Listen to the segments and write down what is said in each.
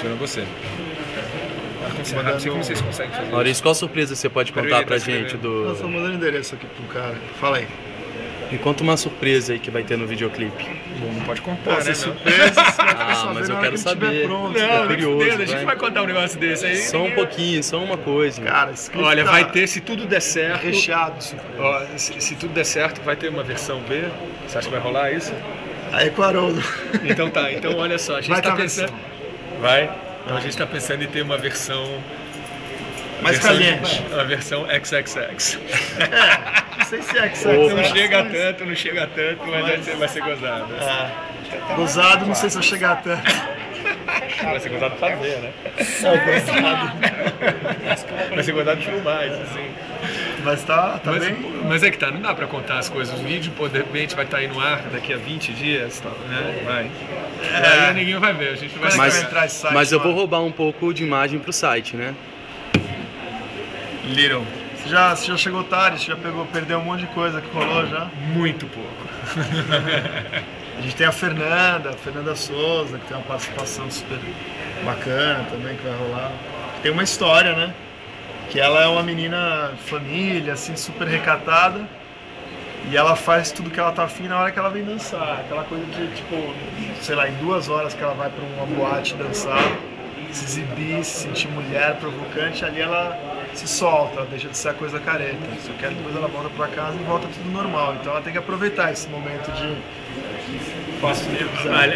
esperando você. Mandando- Não sei como vocês conseguem fazer isso. Maurício, qual surpresa você pode Peraí, contar tá pra escrevendo. gente Eu do. tô mandando endereço aqui pro cara. Fala aí. Me conta uma surpresa aí que vai ter no videoclipe. Bom, não pode Pô, contar, né? essa não? surpresa, vai Ah, mas eu quero que saber. Pronto, Não, curioso, Deus, a gente vai. contar um negócio desse aí. Só um pouquinho, só uma coisa. Cara, Olha, tá vai ter, se tudo der certo. recheado surpresa. Ó, se, se tudo der certo, vai ter uma versão B. Você acha que vai rolar isso? Aí com Haroldo. Então tá, então olha só, a gente Vai tá pensando. versão. Vai? Então a gente tá pensando em ter uma versão. Mais versão caliente. Uma versão XXX. Não sei se é que Não chega tanto, não chega tanto, mas vai ser, vai ser gozado. É. Gozado, não sei se eu chegar tanto. Vai ser gozado fazer, né? É, gozado. Vai ser gozado filmar, isso assim. Mas tá, tá Mas, bem. mas é que tá, não dá pra contar as coisas. O vídeo, pô, de repente vai estar aí no ar daqui a 20 dias, tal, né? Vai. E aí ninguém vai ver, a gente vai é Mas- vai entrar esse site? Mas eu vou roubar um pouco de imagem pro site, né? Little. Você já, você já chegou tarde, você já pegou, perdeu um monte de coisa que rolou já. muito pouco. A gente tem a Fernanda, a Fernanda Souza, que tem uma participação super bacana também que vai rolar. Tem uma história, né? Que ela é uma menina família, assim, super recatada. E ela faz tudo que ela tá afim na hora que ela vem dançar. Aquela coisa de, tipo, sei lá, em duas horas que ela vai pra uma boate dançar, se exibir, se sentir mulher, provocante, ali ela se solta, ela deixa de ser a coisa careta. Só que depois ela volta pra casa e volta tudo normal. Então ela tem que aproveitar esse momento de. Faço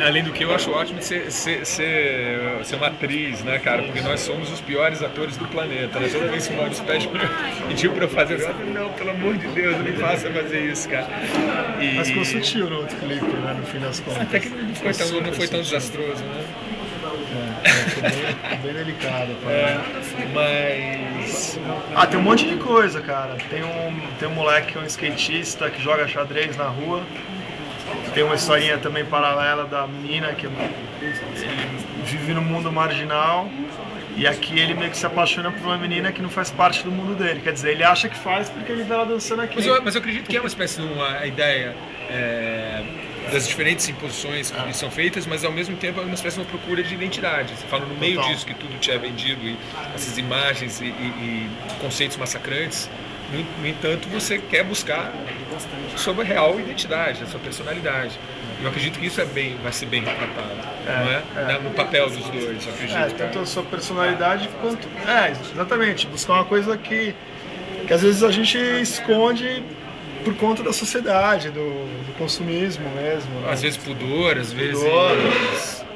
Além do que eu acho ótimo ser, ser, ser, ser uma atriz, né, cara? Porque nós somos os piores atores do planeta. Né? Toda vez que o Maurício pede pra, pediu pra eu fazer, eu falo, não, pelo amor de Deus, não me faça fazer isso, cara. E, Mas ficou sutil no outro clipe, né? No fim das contas. Até que não foi tão, não foi tão desastroso, né? É, ficou bem, bem delicado. É, mas. Ah, tem um monte de coisa, cara. Tem um, tem um moleque que é um skatista que joga xadrez na rua. Tem uma historinha também paralela da menina que vive no mundo marginal. E aqui ele meio que se apaixona por uma menina que não faz parte do mundo dele. Quer dizer, ele acha que faz porque ele vê ela dançando aqui. Mas eu, mas eu acredito que é uma espécie de uma ideia é, das diferentes imposições que são feitas, mas ao mesmo tempo é uma espécie de uma procura de identidade. Você fala no meio Total. disso que tudo te é vendido e essas imagens e, e- e conceitos massacrantes. No, no entanto, você quer buscar sobre a real identidade, a sua personalidade. Eu acredito que isso é bem, vai ser bem retratado, não é? Na- No papel dos dois, eu acredito. É, tanto a sua personalidade quanto. É, exatamente. Buscar uma coisa que, que às vezes a gente esconde por conta da sociedade, do, do consumismo mesmo. né? Às vezes pudor, às vezes Pudor.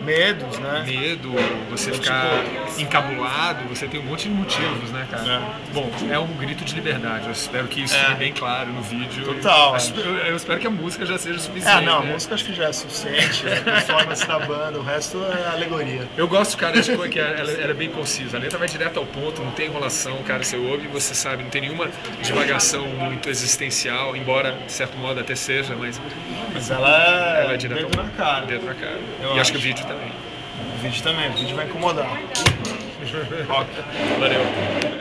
medos, né? medo, você ficar encabulado, você tem um monte de motivos, né, cara? Bom, é um grito de liberdade. Eu espero que isso É. fique bem claro no vídeo. Total. Eu, eu espero que a música já seja suficiente. Ah, não, a né? música acho que já é suficiente, a performance da banda, o resto é alegoria. Eu gosto, cara, de coisa que ela, ela é bem concisa. A letra vai direto ao ponto, não tem enrolação, cara. Você ouve e você sabe, não tem nenhuma divagação muito existencial, embora, de certo modo, até seja, mas Mas ela é, ela é direto dedo na cara. Dedo na cara. Eu e acho acho. que o vídeo também. O vídeo também, o vídeo vai incomodar. Valeu.